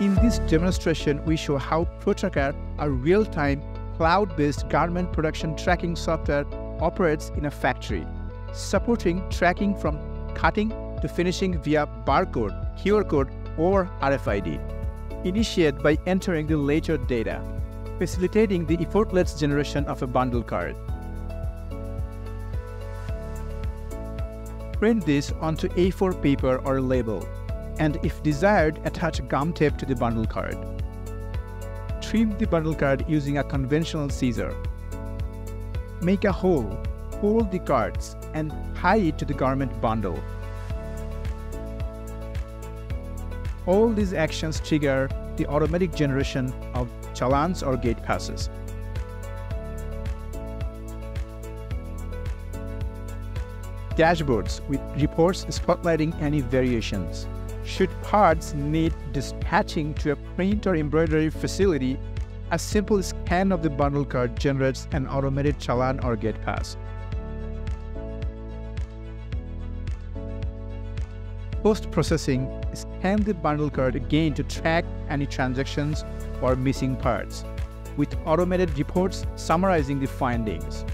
In this demonstration, we show how ProTracker, a real-time cloud-based garment production tracking software operates in a factory, supporting tracking from cutting to finishing via barcode, QR code, or RFID. Initiate by entering the ledger data, facilitating the effortless generation of a bundle card. Print this onto A4 paper or label, and if desired, attach gum tape to the bundle card. Trim the bundle card using a conventional scissor. Make a hole, fold the cards, and tie it to the garment bundle. All these actions trigger the automatic generation of challans or gate passes. Dashboards with reports spotlighting any variations. Should parts need dispatching to a print or embroidery facility, a simple scan of the bundle card generates an automated challan or gate pass. Post-processing, scan the bundle card again to track any transactions or missing parts, with automated reports summarizing the findings.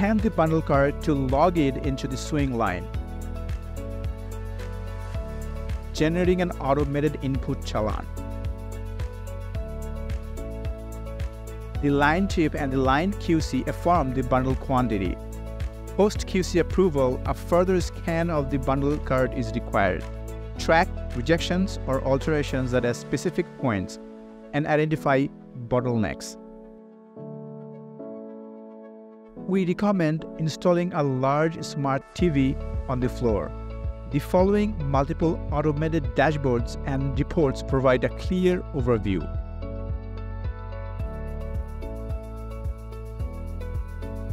Scan the bundle card to log it into the sewing line, generating an automated input challan. The line tip and the line QC affirm the bundle quantity. Post QC approval, a further scan of the bundle card is required. Track rejections or alterations that at specific points and identify bottlenecks. We recommend installing a large smart TV on the floor. The following multiple automated dashboards and reports provide a clear overview.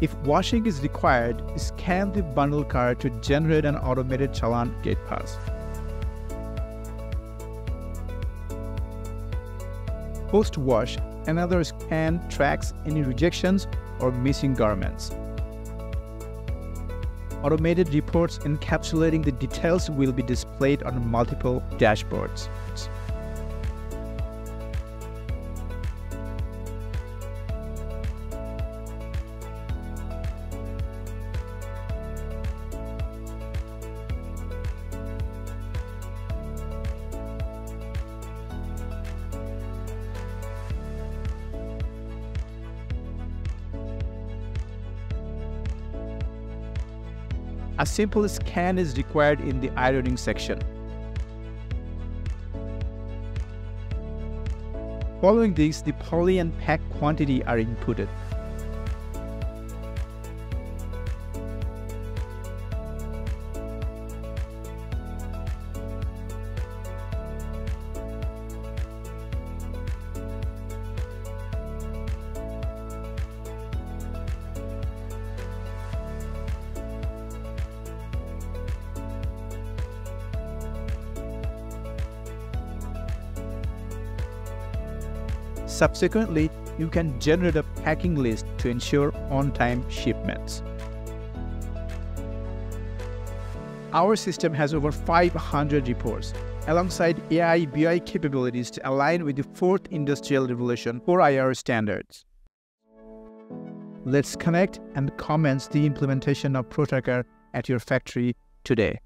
If washing is required, scan the bundle card to generate an automated challan gate pass. Post-wash, another scan tracks any rejections or missing garments. Automated reports encapsulating the details will be displayed on multiple dashboards. A simple scan is required in the ironing section. Following this, the poly and pack quantity are inputted. Subsequently, you can generate a packing list to ensure on-time shipments. Our system has over 500 reports, alongside AI BI capabilities to align with the fourth industrial revolution 4IR standards. Let's connect and commence the implementation of ProTracker at your factory today.